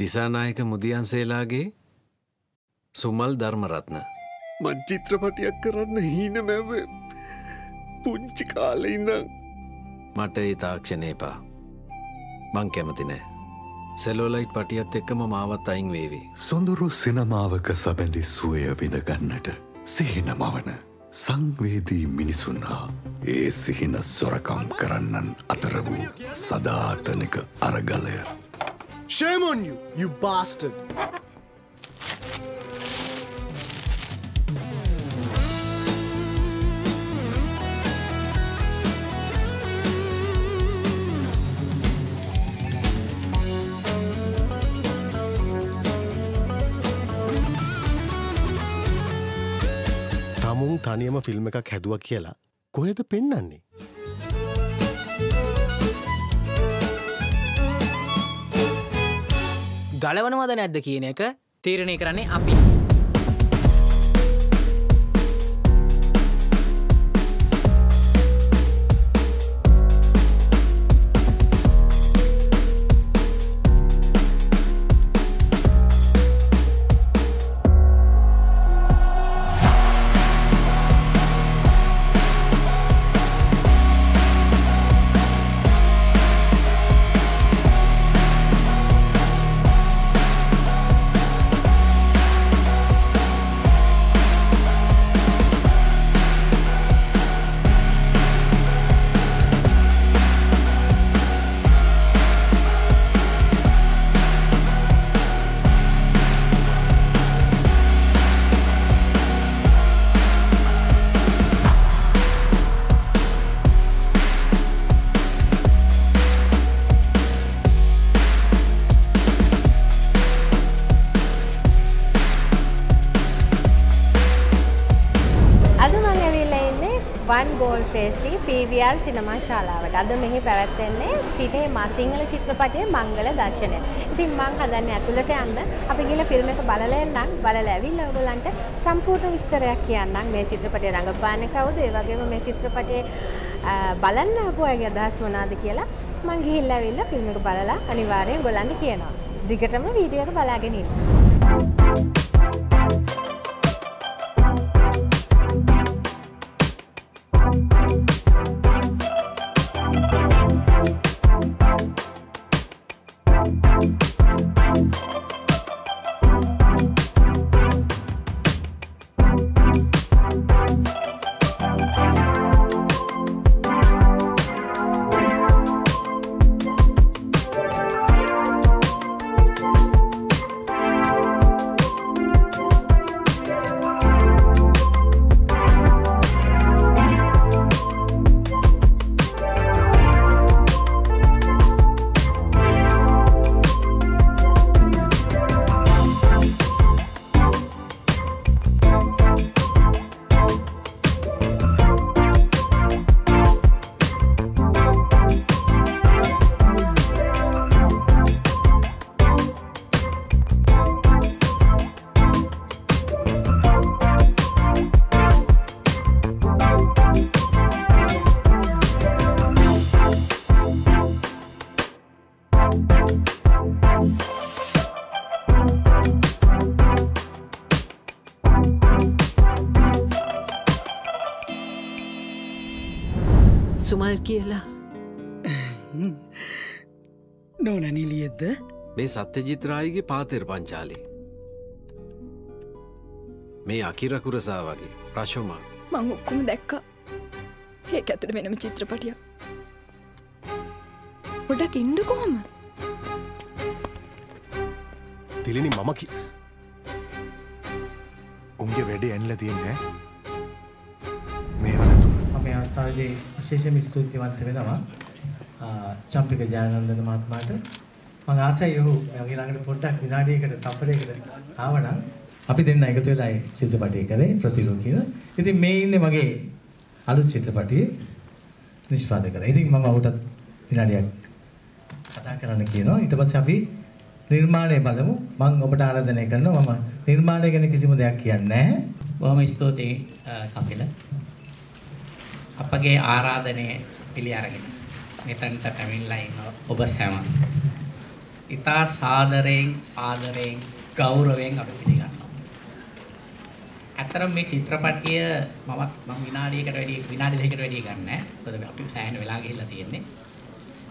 දිසානායක මුදියන්සේලාගේ සුමල් ධර්මරත්න. මං චිත්‍රපටයක් කරන්න හීන මැව පුංචි කාලෙ ඉඳං මට ඒ තාක්ෂණය එපා. මං කැමති නෑ. සෙලෝලයිට් පටියත් එක්කම මාවත් අයින් වේවි. සොඳුරු සිනමාවක සබැඳි සුවය විඳගන්නට සිහින මවන සංවේදී මිනිසුන් හා ඒ සිහින සොරකම් කරන්නන් අතර වූ සදාතනික අරගලය Shame on you, you bastard! තමුන් තනියම ෆිල්ම් එකක් හැදුව කියලා කොහෙද පෙන්නන්නේ. ගලවනවද නැද්ද කියන එක තීරණය කරන්නේ අපි. ඉන්නේ වන් ගෝල් ෆේස්ලි PVR සිනමා ශාලාවට. අද මෙහි පැවැත්වෙන්නේ සිනේමා සිංහල චිත්‍රපටයේ මංගල දර්ශනය. ඉතින් මං හදන්නේ ඇතුළට යන්න. අපි ගිහලා ෆිල්ම් එක බලලා එන්නම්. බලලා ඇවිල්ලා ඔයගොල්ලන්ට සම්පූර්ණ විස්තරයක් කියන්නම්. මේ චිත්‍රපටයේ රඟපාන්නේ කවුද? ඒ වගේම මේ චිත්‍රපටයේ අ, බලන්න ආපු අයගේ අදහස් මොනවාද කියලා මං ගිහිල්ලා ඇවිල්ලා ෆිල්ම් එක බලලා අනිවාර්යෙන් ඔයගොල්ලන්ට කියනවා. දිගටම වීඩියෝ එක සුමල් කියලා නොනැනිලියෙද්ද මේ සත්‍යජිත්‍රායිගේ පාතෙර පංචාලි. මේ අකිරකුරසා වගේ ප්‍රශෝමා මං ඔක්කොම දැක්ක. ඒ ඇතුළ වෙනම චිත්‍රපටිය ගොඩක් ඉන්ඩ කොහොම? තිලිනි මමකි උන්ගේ වැඩේ ඇන්ල තියෙන්නේ අවස්ථාවේදී විශේෂම ස්තුතිවන්ත වෙනවා ආ, චම්පික ජයනන්දන මහත්මයාට මම ආසයි ඔහු මගේ ළඟට පොඩ්ඩක් විනාඩියකට තප්පරයකට ආවනම් අපි දෙන්න එකතු වෙලා ඒ චිත්‍රපටය කරේ ප්‍රතිරෝ කියන. ඉතින් මේ ඉන්නේ මගේ අලුත් චිත්‍රපටියේ නිෂ්පාදකලා. ඉතින් මම ඔහුටත් විනාඩියක් කතා කරන්න කියනවා. ඊට පස්සේ අපි නිර්මාණය බලමු. මම ඔබට ආරාධනය කරනවා මම නිර්මාණය ගැන කිසිම දෙයක් කියන්නේ නැහැ. බොහොම ස්තුතියි අ, කපිල. අපගේ ආරාධනය පිළි අරගෙන මෙතනට පැමිණලා ඉන්න ඔබ සැම. ඉතා සාදරයෙන් ආදරයෙන් ගෞරවයෙන් අපි පිළිගන්නවා. ඇත්තටම මේ චිත්‍රපටය මම මම විනාඩියකට වැඩි විනාඩි දෙකකට වැඩි ගන්න නැහැ. මොකද අපි සෑහෙන වෙලා ගිහිල්ලා තියෙන්නේ.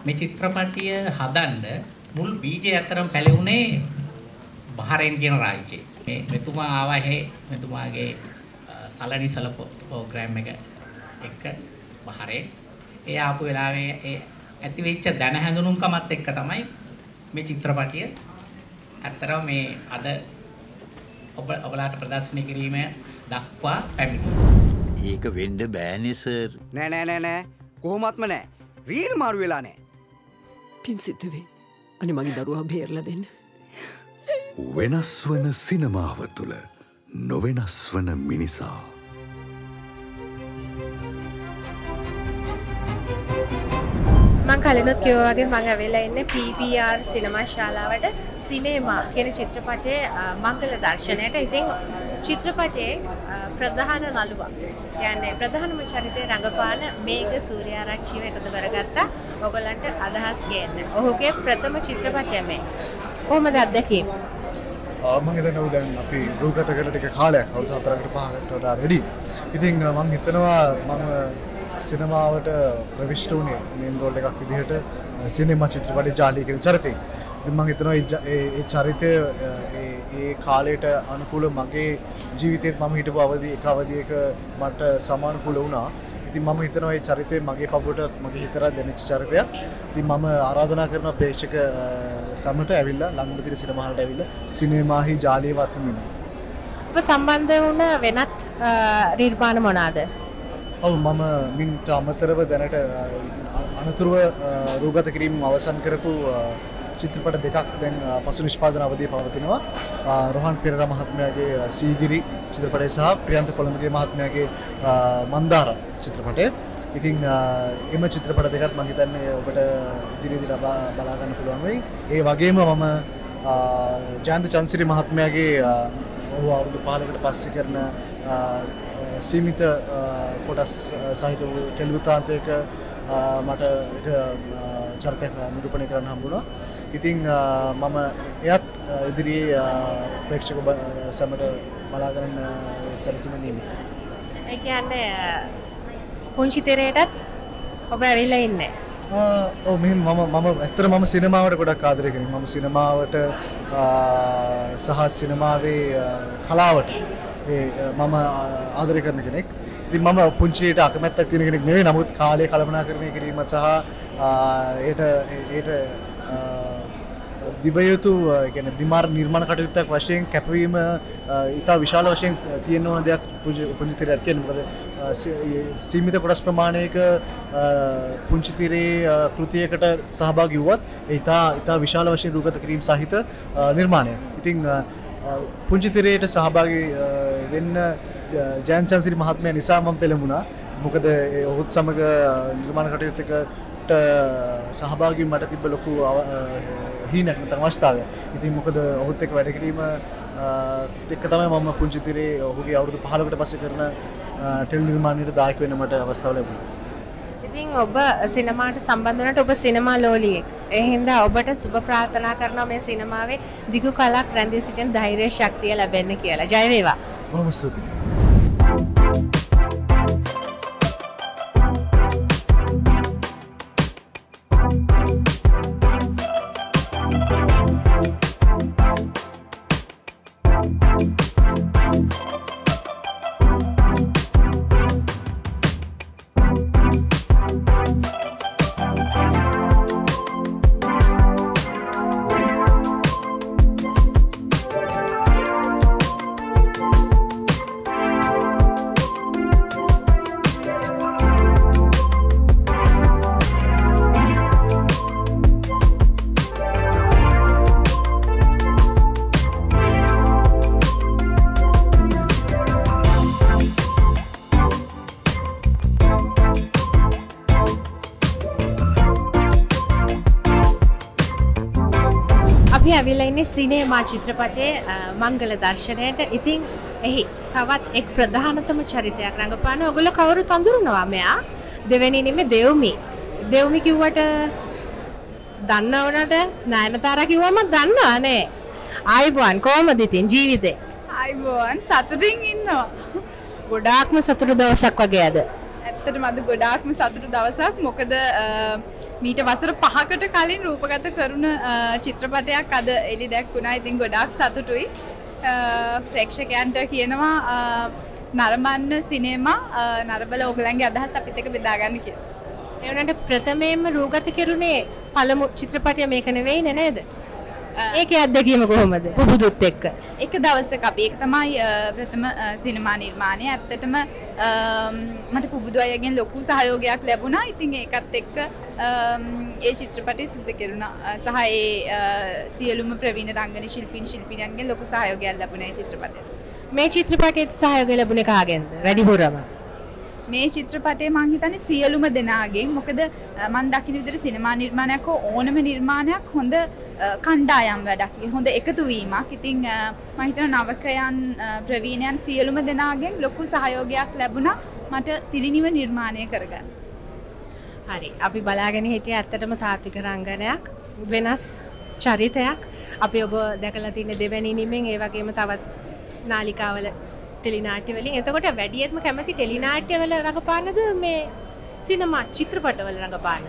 මේ චිත්‍රපටය හදන්න මුල් බීජය ඇත්තටම පැලුනේ බහරෙන් කියන රාජ්‍යයේ. මේ මෙතුමා ආවා හේ මෙතුමාගේ සලනි සල ප්‍රෝග්‍රෑම් එක එක්ක බහරේ ඒ ආපු වෙලාවේ ඒ ඇති වෙච්ච දැන හැඳුනුම්කමත් එක්ක තමයි මේ චිත්‍රපටිය ඇත්තරම මේ අද ඔබ ඔබලාට ප්‍රදර්ශනය කිරීම දක්වා පැමිණි. ඒක වෙන්ඩ බෑනෙ සර් නෑ නෑ නෑ නෑ කොහොමත්ම නෑ රීල් මාරු වෙලා නෑ පින් සිද්ධවේ අනි මගේ දරුවා බේරල දෙන්න. වෙනස් වන සිනමාව තුළ නොවෙනස් වන මිනිසා. කලිනුත් කිව්වා වගේ මං ඇවිල්ලා ඉන්නේ PVR සිනමා ශාලාවට සිනේමා කියන චිත්‍රපටයේ මංගල දර්ශනයට. ඉතින් චිත්‍රපටයේ ප්‍රධාන නළුවා කියන්නේ ප්‍රධානම චරිතය රඟපාන මේඝ සූර්යාරච්චිව එකතු කරගත්තා. ඔයගලන්ට අදහස් කියන්න. ඔහුගේ ප්‍රථම චිත්‍රපටය මේ. කොහොමද අත්දැකීම? මම හිතනවා දැන් අපි රූගත කරලා ටික කාලයක් අවුරුදු හතරකට පහකට වඩා රෙඩි. ඉතින් මම හිතනවා මම සිනමාවට ප්‍රවිෂ්ට වුණේ මේන් රෝල් එකක් විදිහට සිනමා චිත්‍රපටයේ ජාලී කියන චරිතේ. ඉතින් මම හිතනවා ඒ චරිතය ඒ කාලයට අනුකූල මගේ ජීවිතේත් මම හිටපු අවදි එක අවදියක මට සමානුකූල වුණා. ඉතින් මම හිතනවා ඒ චරිතය මගේ පපුවට මගේ හිතරත් දැනෙච්ච චරිතයක්. ඉතින් මම ආරාධනා කරන ප්‍රේක්ෂක සමට ඇවිල්ලා ලංගුමතිර සිනමාහලට ඇවිල්ලා සිනමාහි ජාලය වත්මින. ඔබ සම්බන්ධ වුණ වෙනත් නිර්මාණ මොනාද? ඔව් මම මින්ට අමතරව දැනට අනතුරුව රූගත කිරීම අවසන් කරපු චිත්‍රපට දෙකක් දැන් පසු නිෂ්පාදන අවදී පවතිනවා රොහන් පෙරර මහත්මයාගේ සීගිරි චිත්‍රපටය සහ ප්‍රියන්ත කොළඹගේ මහත්මයාගේ මන්දාර චිත්‍රපටය ඉතින් එම චිත්‍රපට දෙකත් මං හිතන්නේ ඔබට ඉදිරියේදී ලබා බලා ගන්න පුළුවන් වෙයි. ඒ වගේම මම ජයන්ත චන්සිරි මහත්මයාගේ ඔහු අවුරුදු 15කට පස්සේ කරන සීමිත කොටස් සහිත වූ ටෙලිවිතාන්තයක මට චරිතයක් නිරූපණය කරන්න හම්බුණා. ඉතින් මම එයත් ඉදිරියේ ප්‍රේක්ෂක සැමට බලා ගන්න සැලසීම නියමිතයි. ඒ කියන්නේ පුංචි තෙරේටත් ඔබ ඇවිල්ලා ඉන්නේ. ඔව් මෙහෙම මම මම ඇත්තට මම සිනමාවට ගොඩක් ආදරය කරනවා. මම සිනමාවට සහ සිනමාවේ කලාවට මම ආදරය කරන කෙනෙක්. ඉතින් මම පුංචියට අකමැත්තක් තියෙන කෙනෙක් නෙවෙයි. නමුත් කාලය කළමනාකරණය කිරීමත් සහ ඒට ඒට දිවයුතු ගැන බිමාර නිර්මාණ කටයුත්තක් වශයෙන් කැපවීම ඉතා විශාල වශයෙන් තියෙන ඕන දෙයක් පුංචිතිරයක් කියන මොකද සීමිත කොටස් ප්‍රමාණයක පුංචිතිරේ කෘතියකට සහභාගී වුවත් ඉතා ඉතා විශාල වශයෙන් රූගත කිරීම සහිත නිර්මාණය. ඉතින් පුංචිතිරයට සහභාගී වෙන්න ජයන් චන්සිරි මහත්මය නිසා මම පෙළඹුණා. මොකද ඔහුත් සමග නිර්මාණ කටයුත්තක සහභාගී මට තිබ්බ ලොකු හීනක් නැත්නම් අවස්ථාවක්. ඉතින් මොකද ඔහුත් එක්ක වැඩ කිරීම එක්ක තමයි මම පුංචි තිරේ ඔහුගේ අවුරුදු 15කට පස්සේ කරන ටෙලි නිර්මාණයට දායක වෙන්න මට අවස්ථාව ලැබුණා. ඉතින් ඔබ සිනමාට සම්බන්ධ වුණාට ඔබ සිනමා ලෝලියෙක්. ඒ හින්දා ඔබට සුබ ප්‍රාර්ථනා කරනවා මේ සිනමාවේ දිගු කලක් රැඳී සිටින ධෛර්ය ශක්තිය ලැබෙන්න කියලා. ජය වේවා. බොහොම ස්තුතියි. ඇවිල්ලා ඉන්නේ සිනේමා චිත්‍රපටයේ මංගල දර්ශනයට. ඉතින් එහි තවත් එක් ප්‍රධානතම චරිතයක් රඟපාන ඔයගොල්ලෝ කවුරුත් අඳුරනවා මෙයා. දෙවෙනි නිමේ දෙව්මි. දෙව්මි කිව්වට දන්නවනට නයනතාර කිව්වම දන්නවානේ ආයිබුවන් කෝමද ඉතින් ජීවිතේ අයිබෝන් සතුටින් ඉන්නවා ගොඩාක්ම සතුටු දවසක් වගේ ඇද ඇත්තට මද ගොඩාක්ම සතුටු දවසක්. මොකද අ, මීට වසර පහකට කලින් රූපගත කරුණ අ, චිත්‍රපටයක් අද එලි දැක්වුණා ඉතින් ගොඩාක් සතුටුයි. අ, ප්‍රේක්ෂකයන්ට කියනවා අ, නරඹන්න සිනේමා අ, නරබල ඕගලන්ගේ අදහස් අපිත් එක බෙදාගන්න කියලා. එවනට ප්‍රථමයෙන්ම රූගත කෙරුණේ පළමු චිත්‍රපටය මේක නෙවෙයි නේද? ඒක අත්දැකීම කොහොමද? පුබුදුත් එක්ක. එක දවසක අපි ඒක තමයි අ, ප්‍රථම අ, සිනමා නිර්මාණය. ඇත්තටම අම්, මට පුබුදු අයගෙන් ලොකු සහයෝගයක් ලැබුණා. ඉතින් ඒකත් එක්ක අම්, ඒ චිත්‍රපටය සිද්ධ කෙරුණා. සහ ඒ සියලුම ප්‍රවීණ රංගන ශිල්පීන් ශිල්පිනියන්ගෙන් ලොකු සහයෝගයක් ලැබුණා ඒ චිත්‍රපටයට. මේ චිත්‍රපටයේත් සහයෝගය ලැබුණේ කාගෙන්ද? වැඩිපුරම මේ චිත්‍රපටය මං හිතන්නේ සියලුම දෙනාගෙන් මොකද අ, මන් දකින විදිහට සිනමා නිර්මාණයක් හෝ ඕනම නිර්මාණයක් හොඳ අ, කණ්ඩායම් වැඩක් හොඳ එකතු වීමක්. ඉතින් අ, මං හිතන නවකයන් අ, ප්‍රවීණයන් සියලුම දෙනාගෙන් ලොකු සහයෝගයක් ලැබුණා මට තිරිනිව නිර්මාණය කරගන්න. හරි. අපි බලාගෙන හිටිය ඇත්තටම තාත්වික රංගනයක් වෙනස් චරිතයක්. අපි ඔබ දැකලා තින්න දෙවැනි නිමෙන් ඒ වගේම තවත් නාලිකාවල ටෙලිනාට්‍ය වලින්. එතකොට වැඩියත්ම කැමති ටෙලිනාට්‍යවල රඟපානද මේ සිනමා චිත්‍රපටවල රඟපානද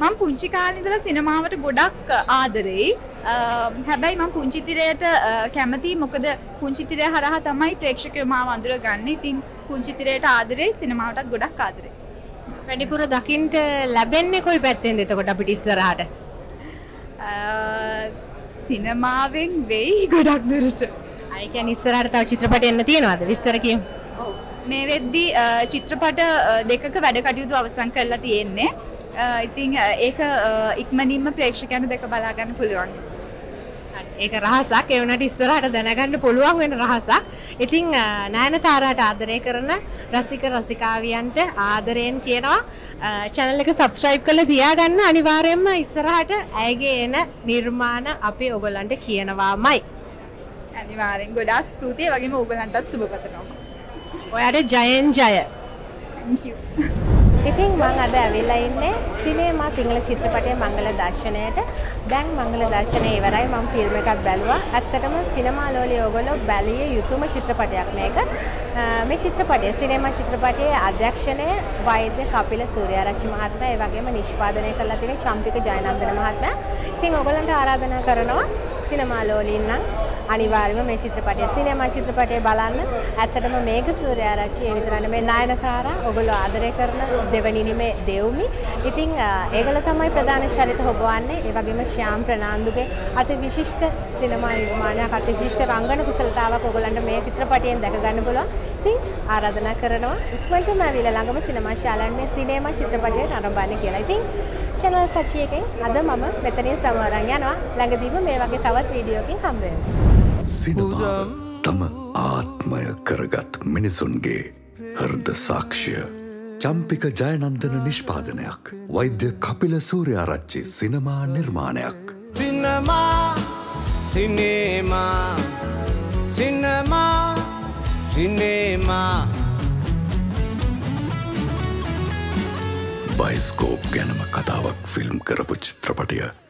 මම පුංචි කාලිදල සිනමාවට ගොඩක් ආදරෙයි. හැබැයි මම පුංචිතිරයට කැමති මොකද පුංචිතිරය හරහා තමයි ප්‍රේක්ෂකය මාව අඳුර ගන්න. ඉතින් පුංචිතිරයට ආදරේ සිනමාවටත් ගොඩක් ආදරේ වැඩිපුර දකිින්ට ලැබෙන්නේ කොයි පැත්තෙන් දෙතකොට අපිට ඉස්සරහට? සිනමාවෙන් වෙයි ගොඩක් දුරට අයික නිස්සරහට තව චිත්‍රපට එන්න තියෙනවාද? විස්තර කියමු. මේ වෙද්දී චිත්‍රපට දෙකක වැඩ කටයුතු අවසන් කරලා තියෙන්නේ. ඉතින් ඒක ඉක්මනින්ම ප්‍රේක්ෂකයන්ට දෙක බලාගන්න පුළුවන්. ඒක රහසක්. එවනට ඉස්සරහට දැනගන්න පුළුවන් වෙන රහසක්. ඉතිං නෑන තාරාට ආදරය කරන රසික රසිකාවියන්ට ආදරයෙන් කියනවා. චැනල එක සබස්ක්‍රයිබ් කළ තියාගන්න. අනිවාරයෙන්ම ඉස්සරහට ඇගේ එන නිර්මාණ අපි ඔගොල්ලන්ට කියනවාමයි අනිවාරෙන් ගොඩක් ස්තුතියි වගේම ඕගලන්ටත් සුභපතනවා ඔයාට ජයෙන් ජය ඉතින් මං අද ඇවිල්ලා ඉන්නේ සිනේමා සිංහල චිත්‍රපටයේ මංගල දර්ශනයට. දැන් මංගල දර්ශනය ඉවරයි මම ෆිල්ම් එකක් බැලුවා. ඇත්තටම සිනමා ලෝලේ ඕගොල්ලෝ බැලිය යුතුම චිත්‍රපටයක් මේක. මේ චිත්‍රපටය සිනේමා චිත්‍රපටයේ අධ්‍යක්ෂණය වෛද්‍ය කපිල සූර්යාරච්චි මහත්මයා ඒ වගේම නිෂ්පාදනය කරලා තියෙන චම්පික ජයනන්දන මහත්මයා. ඉතින් ඔයගොල්ලන්ට ආරාධනා කරනවා සිනමා ලෝලින් නම් අනිවාර්යයෙන්ම මේ චිත්‍රපටය සිනමා චිත්‍රපටය බලන්න. ඇත්තටම මේක සූර්යාරච්චි ඒ විතර නෙමෙයි නායනතාරා ඔයගොල්ලෝ ආදරය කරන දෙවනි නිමේ දෙව්මි. ඉතින් අ, ඒගොල්ලෝ තමයි ප්‍රධාන චරිත හොබවන්නේ. ඒ වගේම ශ්‍යාම් ප්‍රනාන්දුගේ අති විශිෂ්ට සිනමා නිර්මාණයක් අති විශිෂ්ට රංගන කුසලතාවක් ඔයගොල්ලන්ට මේ චිත්‍රපටයෙන් දැක ගන්න පුළුවන්. ඉතින් ආරාධනා කරනවා ඉක්මනටම ඇවිල්ලා ළඟම සිනමා ශාලාවේ මේ සිනේමා චිත්‍රපටය නරඹන්න කියලා. ඉතින් channel සචි එකෙන් අද මම මෙතනින් සමවරන් යනවා. ළඟදීම මේ වගේ තවත් වීඩියෝකින් හම්බ වෙනවා. සිනමාව තම ආත්මය කරගත් මිනිසුන්ගේ හර්ද සාක්ෂය චම්පික ජයනන්දන නිෂ්පාදනයක් වෛද්‍ය කපිල සූර්යාරච්චි සිනමා නිර්මාණයක්. සිනමා සිනේමා සිනමා සිනේමා. බයිස්කෝප් ගැනම කතාවක් ෆිල්ම් කරපු චිත්‍රපටය